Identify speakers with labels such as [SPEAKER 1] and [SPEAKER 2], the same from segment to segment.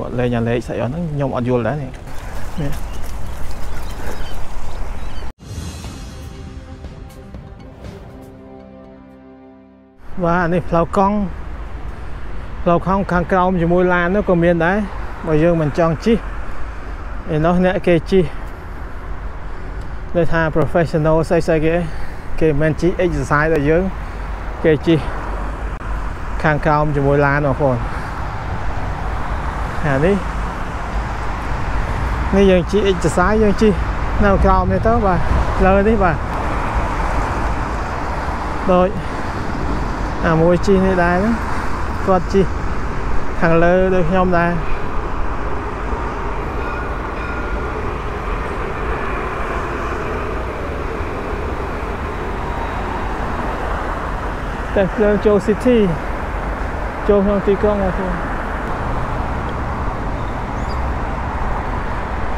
[SPEAKER 1] គាត់លេងអាលេខស្អីអស់ហ្នឹងខ្ញុំអត់យល់ដែរនេះនេះបាទនេះផ្លូវកង់ផ្លូវកង់ខាងក្រោមជាមួយឡាននោះក៏មានដែរបើយើងមិនចង់ជិះឯនោះអ្នកគេជិះគេថា professional ស្អីស្អីគេគេមិនជិះ exercise ដល់យើងគេជិះខាងក្រោមជាមួយឡានបងប្អូន អានេះនេះយើងជិះ exercise យើងជិះនៅក្រោមនេះទៅបាទលើនេះបាទដូចអាមួយជិះនេះដែរហ្នឹងគាត់ជិះខាងលើដូចខ្ញុំដែរតែភ្លើងចូល City ចូលក្នុងទីក្រុងបងប្អូន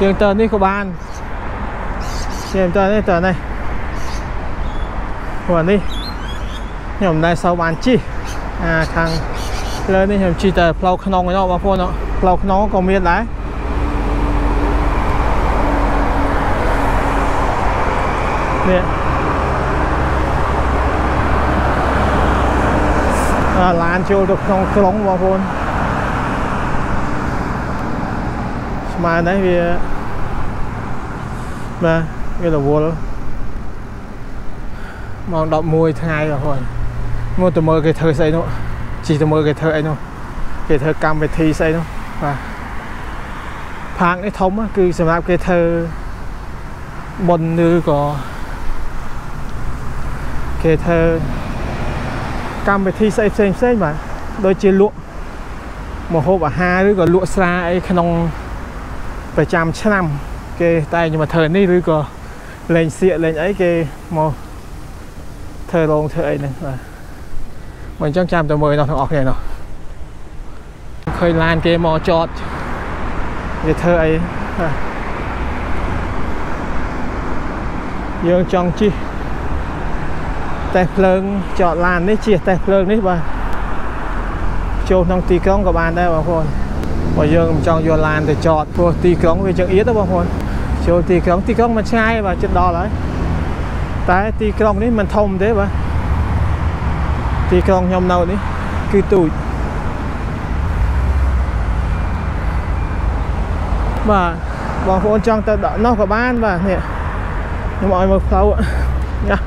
[SPEAKER 1] យើងទៅនេះក៏បានយើងទៅនេះទៅនេះព្រោះនេះខ្ញុំមិនដែលសូវបានជិះអាខាងលើនេះខ្ញុំជិះតែផ្លូវក្នុងឯណោះបងប្អូនផ្លូវក្នុងក៏មានដែរនេះអាឡានចូលទៅក្នុងក្រុងបងប្អូន ស្មើនេះវាបាទវារវល់ម៉ោង11ថ្ងៃបងប្អូនមកទៅមើលគេធ្វើស្អីនោះជិះទៅមើលគេធ្វើអីនោះគេធ្វើកម្មវិធីស្អីនោះបាទផាកនេះធំគឺសម្រាប់គេធ្វើបុណ្យឬក៏គេធ្វើកម្មវិធីស្អីផ្សេងផ្សេងបាទដូចជាលក់ម្ហូបអាហារឬក៏លក់ស្រាអីក្នុង ប្រចាំឆ្នាំ គេតែងមកធ្វើនេះឬក៏លេងសៀកលេងអីគេមកធ្វើរោងធ្វើអីហ្នឹងបាទមកអញ្ចឹងចាំទៅមើលនោះទាំងអស់គ្នានោះឃើញឡានគេមកចតវាធ្វើអីបាទយើងចង់ជិះតេស្តភ្លើងចតឡាននេះជិះតេស្តភ្លើងនេះបាទចូលក្នុងទីក្រុងក៏បានដែរបងប្អូន បើយើងមិនចង់យកឡានទៅចតព្រោះទីក្រុងវាចង្អៀតបងប្អូនចូលទីក្រុងទីក្រុងមិនឆ្ងាយបាទជិតដល់ហើយតែទីក្រុងនេះមិនធំទេបាទទីក្រុងខ្ញុំនៅនេះគឺទូចបាទបងប្អូនចង់ទៅដកនោះក៏បានបាទនេះខ្ញុំឲ្យមើលផ្លូវណា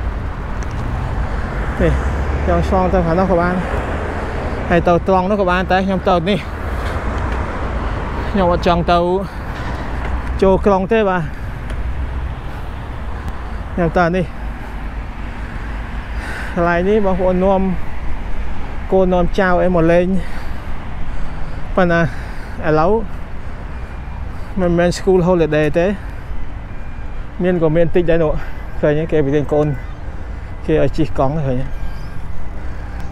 [SPEAKER 1] នេះចង់ឆ្លងទៅខាងនោះក៏បានហើយទៅត្រង់នោះក៏បានតែខ្ញុំទៅនេះ ខ្ញុំអត់ចង់ទៅចូលក្រុងទេបាទខ្ញុំទៅនេះកន្លែងនេះបងប្អូននាំកូននាំចៅអីមកលេងប៉ុន្តែឥឡូវមិនមែន school holiday ទេ មានក៏មានតិចដែរនោះឃើញគេពីរៀនកូនគេឲ្យជិះកង់ឃើញ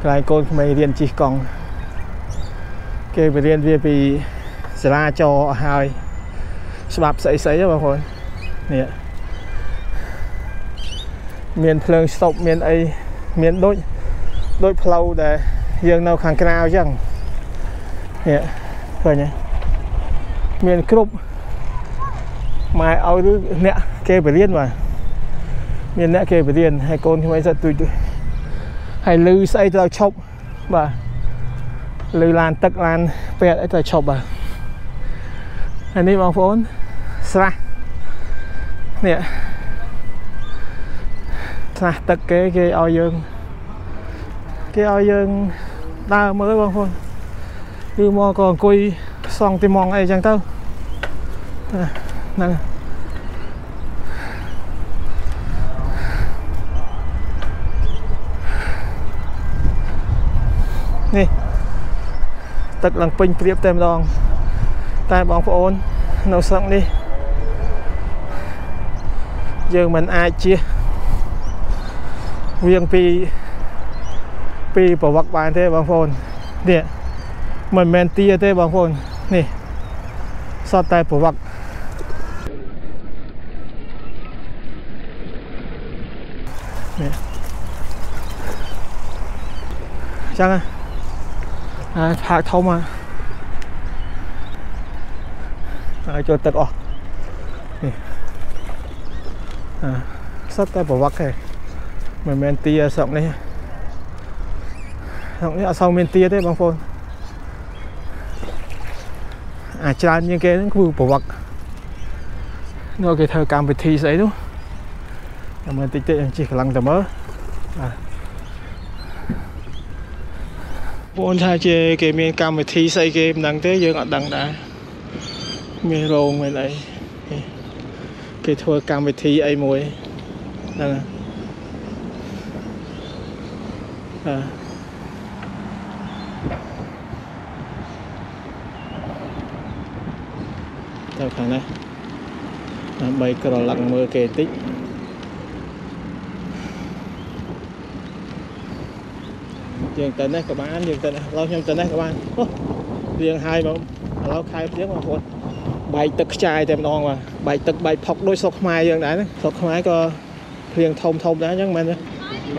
[SPEAKER 1] កន្លែងកូនក្មេងរៀនជិះកង់គេไปរៀនវាពី សាលាចរឲ្យហើយច្បាប់ស្អីស្អីបងប្អូននេះមានភ្លើងស្តុបមានអីមានដូចដូចផ្លូវដែលយើងនៅខាងក្រៅអញ្ចឹងនេះឃើញទេមានគ្រប់ម៉ែឲ្យឬអ្នកគេបរៀនបាទមានអ្នកគេបរៀនហើយកូនក្មេងសិតទួយទួយហើយលឺស្អីត្រូវឈប់បាទលឺឡានទឹកឡានពេទ្យអីត្រូវឈប់បាទ ហើយនេះបងប្អូនស្រះនេះស្រះទឹកគេគេឲ្យយើងគេឲ្យយើងដើរមើលបងប្អូនគឺមកក៏អង្គុយសង់ទីម៉ងអីចឹងទៅហ្នឹងនេះទឹកឡើងពេញព្រៀបតែម្ដង តែបងប្អូននៅស្រុកនេះយើងមិនអាចជៀសវាងពីពីប្រវឹកបានទេបងប្អូននេះមិនមែនទាទេបងប្អូននេះសតតែប្រវឹកនេះចឹងអាផាកធំអា ហើយចូលទឹកអស់នេះអាសុទ្ធតែប្រវត្តិទេមិនមែនទាស្រុកនេះស្រុកនេះអត់សូវមានទាទេបងប្អូនអាច្រើនជាងគេហ្នឹងគឺប្រវត្តិនោះគេធ្វើកម្មវិធីស្អីនោះតែមើលតិចតិចជិះកម្លាំងទៅមើលបាទបងថាជាគេមានកម្មវិធីស្អីគេមិនដឹងទេយើងអត់ដឹងដែរ មានរោងមានអីគេធ្វើកម្មវិធីអីមួយហ្នឹងហើយទៅខាងនេះដើម្បីក្រឡឹកមើលគេតិចយើងទៅនេះក៏បានយើងទៅនេះឥឡូវខ្ញុំទៅនេះក៏បានអូរៀងហើយបងឥឡូវខែព្រៀងបងប្អូន បែកទឹកខ្ចាយតែម្ដងបាទបែកទឹកបែកផុកដូចស្រុកខ្មែរយើងដែរស្រុកខ្មែរក៏ព្រៀងធំធំដែរអញ្ចឹងមែនទេ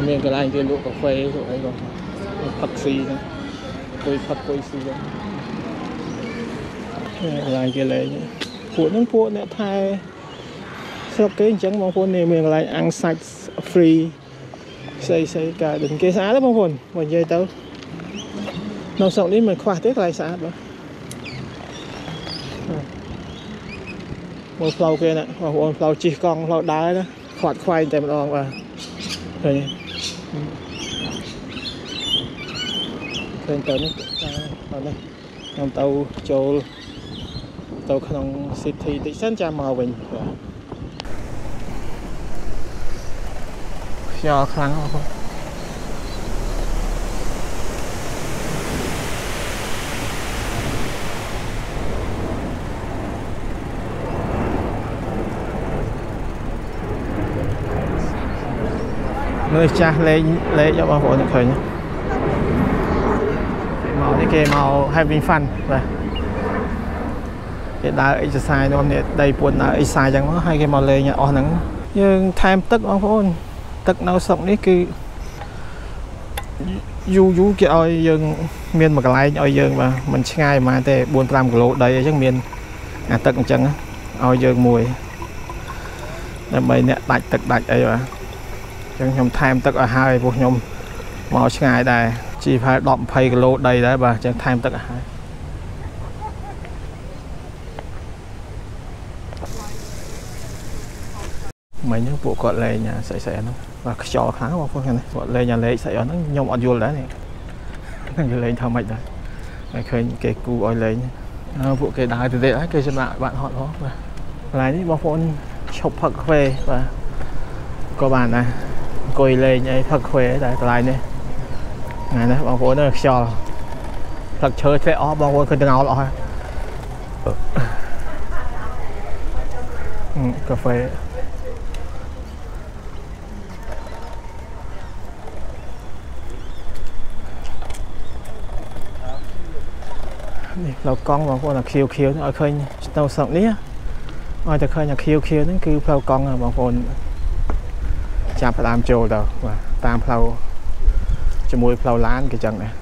[SPEAKER 1] មានកន្លែងគេលក់កាហ្វេលក់អីក៏ផឹកស៊ីហ្នឹងពុយផឹកពុយស៊ីហ្នឹងកន្លែងគេលេងពួកហ្នឹងពួកអ្នកថែស្រុកគេអញ្ចឹងបងប្អូននេះមានកន្លែងអាំងសាច់ free ស្អីស្អីកាដិនគេស្អាតទេបងប្អូនបើនិយាយទៅនៅស្រុកនេះមិនខ្វះទេកន្លែងស្អាតបាទ មើលផ្លូវគេណាបងប្អូនផ្លូវជិះកង់ផ្លូវដើរណាខ្វាត់ខ្វែងតែម្ដងបាទឃើញឃើញទៅនេះបាទនេះខ្ញុំទៅចូលទៅក្នុង city តិចសិនចាំមកវិញបាទខ្យល់ខ្លាំងបងប្អូន មើលចាស់លេងលេងយកបងប្អូនឃើញមកនេះគេមក having fun បាទគេដើរ exercise នាំនេះដីពួនដើរ exercise ចឹងមកហើយគេមកលេងអស់ហ្នឹងយើងថែមទឹកបងប្អូន ទឹកនៅស្រុកនេះគឺយូរយូរគេឲ្យយើងមានមួយកន្លែងឲ្យយើងបាទมันឆ្ងាយប្រហែលទេ4 5គីឡូដីអញ្ចឹងមានអាទឹកអញ្ចឹងឲ្យយើងមួយដើម្បីអ្នកដាច់ទឹកដាច់អីបាទ អញ្ចឹងខ្ញុំថែមទឹកឲ្យហើយព្រោះខ្ញុំមកឆ្ងាយដែរជីប្រហែល10 20គីឡូដីដែរបាទអញ្ចឹងថែមទឹកឲ្យហើយមិញហ្នឹងពួកគាត់លេងស្អីស្អីហ្នឹងបាទខ្យល់ខ្លាំងបងប្អូនហ្នឹងគាត់លេងអាលេខស្អីអស់ហ្នឹងខ្ញុំអត់យល់ដែរនេះហ្នឹងគេលេងធ្វើម៉េចដែរហើយឃើញគេគូឲ្យលេងពួកគេដើរទៅទៀតហើយគេសម្រាប់បាត់ហត់ហោះបាទកន្លែងនេះបងប្អូនឈប់ផឹកខ្វេបាទក៏បានដែរ អង្គុយលេងអីផឹកខ្វេតែកន្លែងនេះថ្ងៃនេះបងប្អូនខ្យល់ផឹកឈើធ្លាក់អស់បងប្អូនឃើញទាំងអស់អស់ហើយកាហ្វេនេះផ្លូវកង់បងប្អូនអាខៀវខៀវឲ្យឃើញនៅស្រុកនេះឲ្យតែឃើញអាខៀវខៀវហ្នឹងគឺផ្លូវកង់បងប្អូន ចាប់ផ្ដើមចូលទៅបាទតាមផ្លូវជាមួយផ្លូវឡានគេចឹងដែរ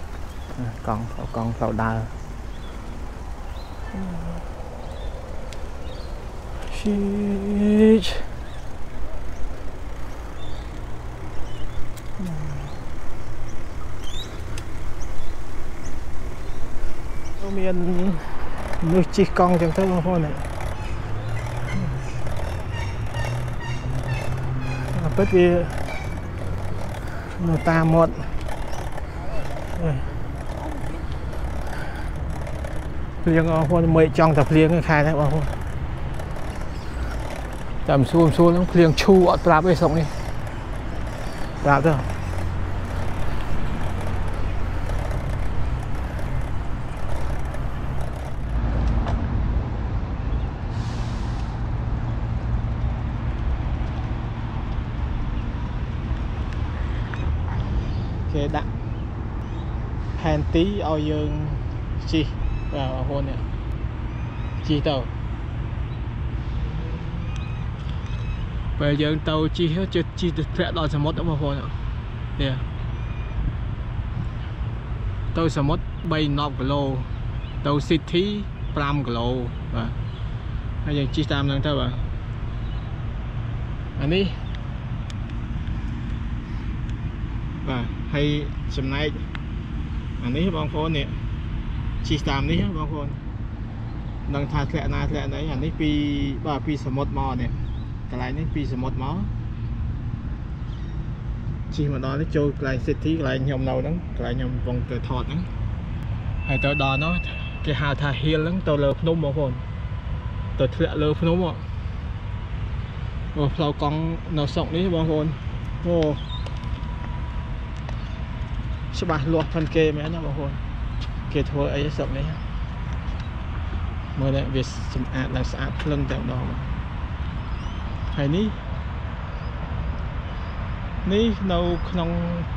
[SPEAKER 1] កង់ផ្លូវកង់ផ្លូវដើរជីមានមនុស្សជិះកង់ចឹងទៅបងប្អូននេះ ពិតវានៅតាមមាត់ភ្លៀងបងប្អូនមិនចង់តែភ្លៀងខែហ្នឹងបងប្អូនតាមសួរសួរហ្នឹងភ្លៀងឈូអត់ប្រាប់ទេស្រុកនេះប្រាប់ទៅ គេដាក់ផែនទីឲ្យយើងជិះបាទបងប្អូននេះជិះទៅពេលយើងទៅជិះជិះជិះទៅធ្លាក់ដល់សមុទ្របងប្អូននេះទៅសមុទ្រ3 10គីឡូទៅ City 5គីឡូបាទហើយយើងជិះតាមហ្នឹងទៅបាទអានេះ បាទហើយចំណែកអានេះបងប្អូននេះជិះតាមនេះបងប្អូននឹងថាធ្លាក់ណាធ្លាក់ណីអានេះពីបាទពីសមុទ្រមកនេះកន្លែងនេះពីសមុទ្រមកជិះមកដល់នេះចូលកន្លែង city កន្លែងខ្ញុំនៅហ្នឹងកន្លែងខ្ញុំកំពុងទៅថតហ្នឹងហើយទៅដល់នោះគេហៅថា hill ហ្នឹងទៅលើភ្នំបងប្អូនទៅធ្លាក់លើភ្នំមកអូផ្លូវកង់នៅស្រុកនេះបងប្អូនអូ ច្បាស់លាស់ផិនគេមែនណាបងប្អូនគេធ្វើអីស្រុកនេះមើលតែវាសម្អាតឡើងស្អាតភ្លឹងតែម្ដងហើយនេះនេះនៅក្នុង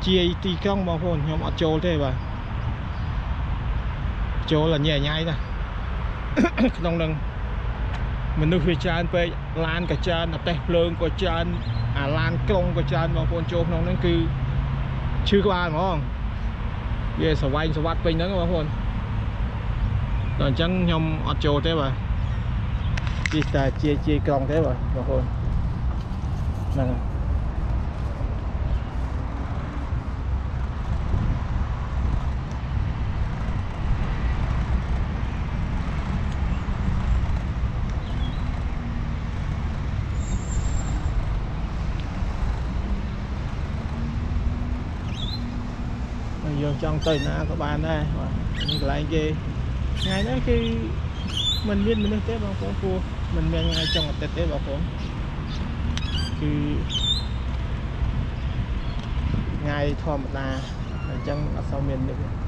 [SPEAKER 1] ជាយទីក្រុងបងប្អូនខ្ញុំអត់ចូលទេបាទចូលអញញ៉ៃណាក្នុងនឹងមនុស្សវាច្រើនពេកឡានក៏ច្រើនអតេះភ្លើងក៏ច្រើនអាឡានក្រុងក៏ច្រើនបងប្អូនចូលក្នុងហ្នឹងគឺឈឺក្បាលហ្មង វាសវែងសវត្តពេញហ្នឹងបងប្អូនដល់អញ្ចឹងខ្ញុំអត់ចូលទេបាទជិះតែជាជាក្រុងទេបាទបងប្អូនហ្នឹងហើយ យយើងចង់ទៅណាក៏បានដែរបាទនេះកន្លែងគេថ្ងៃនេះគឺมันមានមនុស្សទេបងប្អូនព្រោះมันមានថ្ងៃចុងអាទិត្យទេបងប្អូនគឺថ្ងៃធម្មតាអញ្ចឹងអត់សូវមានមនុស្សទេ